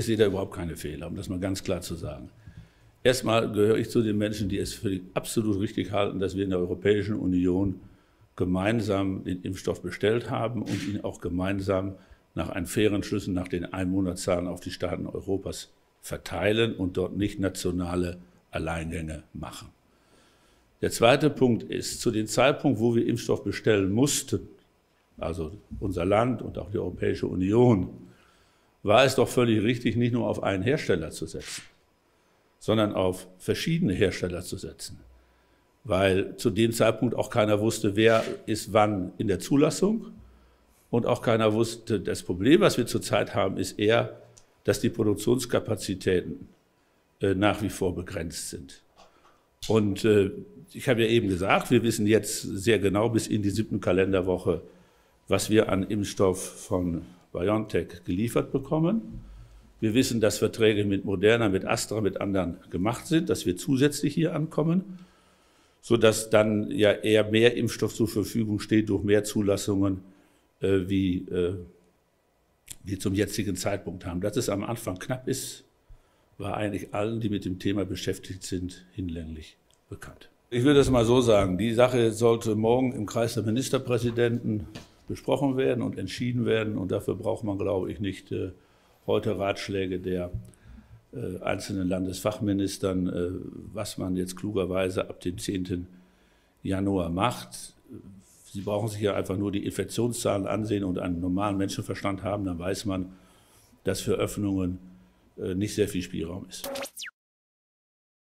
Ich sehe da überhaupt keine Fehler, um das mal ganz klar zu sagen. Erstmal gehöre ich zu den Menschen, die es für absolut richtig halten, dass wir in der Europäischen Union gemeinsam den Impfstoff bestellt haben und ihn auch gemeinsam nach einem fairen Schlüssel nach den Einwohnerzahlen auf die Staaten Europas verteilen und dort nicht nationale Alleingänge machen. Der zweite Punkt ist, zu dem Zeitpunkt, wo wir Impfstoff bestellen mussten, also unser Land und auch die Europäische Union, war es doch völlig richtig, nicht nur auf einen Hersteller zu setzen, sondern auf verschiedene Hersteller zu setzen. Weil zu dem Zeitpunkt auch keiner wusste, wer ist wann in der Zulassung. Und auch keiner wusste, das Problem, was wir zurzeit haben, ist eher, dass die Produktionskapazitäten äh, nach wie vor begrenzt sind. Und äh, ich habe ja eben gesagt, wir wissen jetzt sehr genau bis in die siebten Kalenderwoche, was wir an Impfstoff von BioNTech geliefert bekommen. Wir wissen, dass Verträge mit Moderna, mit Astra, mit anderen gemacht sind, dass wir zusätzlich hier ankommen, sodass dann ja eher mehr Impfstoff zur Verfügung steht durch mehr Zulassungen, äh, wie äh, wir zum jetzigen Zeitpunkt haben. Dass es am Anfang knapp ist, war eigentlich allen, die mit dem Thema beschäftigt sind, hinlänglich bekannt. Ich würde es mal so sagen, die Sache sollte morgen im Kreis der Ministerpräsidenten besprochen werden und entschieden werden. Und dafür braucht man, glaube ich, nicht äh, heute Ratschläge der äh, einzelnen Landesfachministern, äh, was man jetzt klugerweise ab dem 10. Januar macht. Sie brauchen sich ja einfach nur die Infektionszahlen ansehen und einen normalen Menschenverstand haben, dann weiß man, dass für Öffnungen äh, nicht sehr viel Spielraum ist.